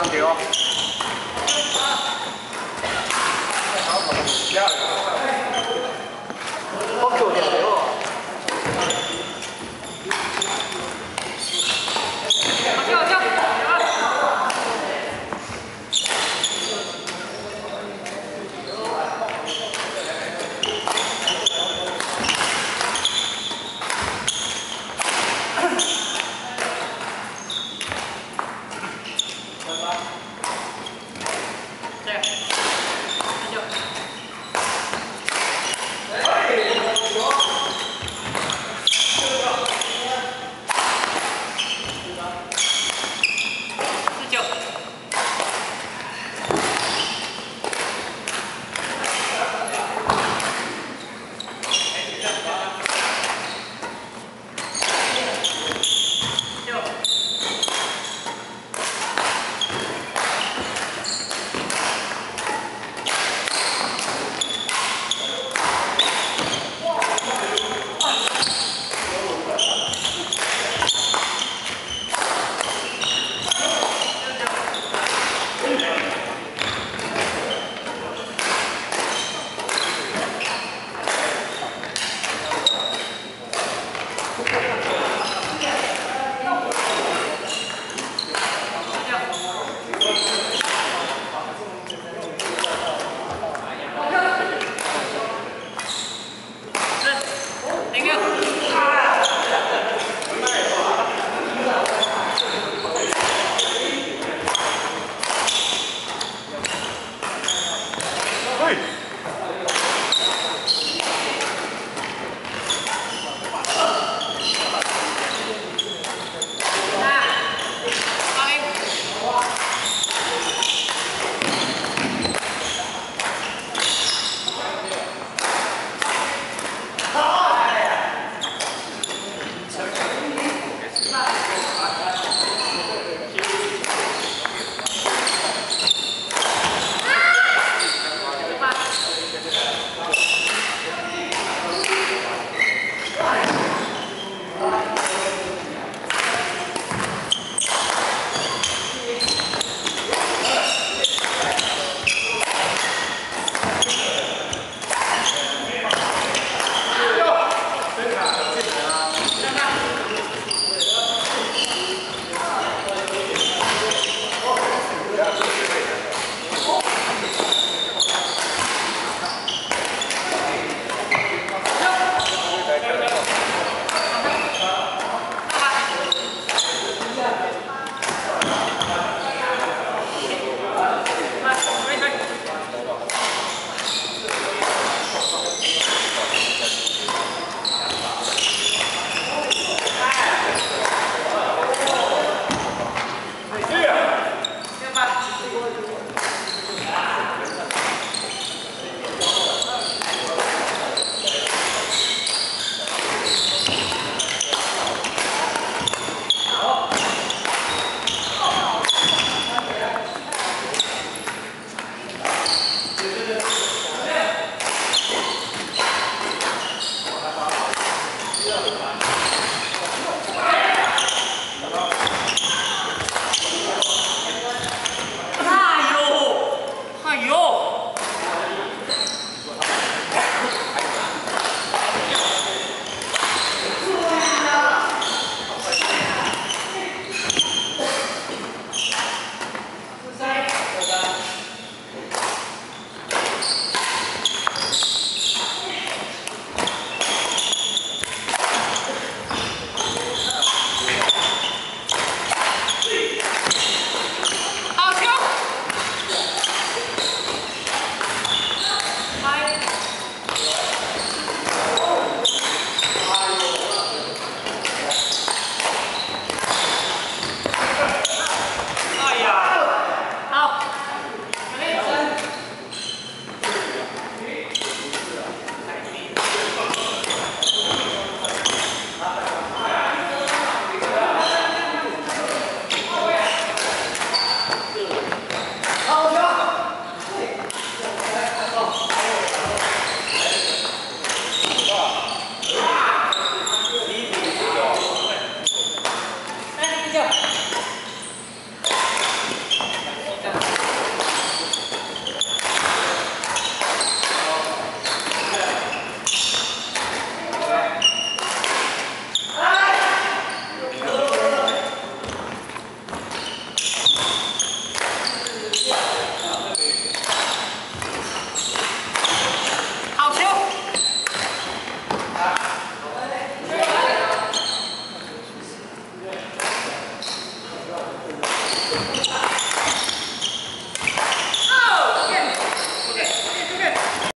好んだよ。東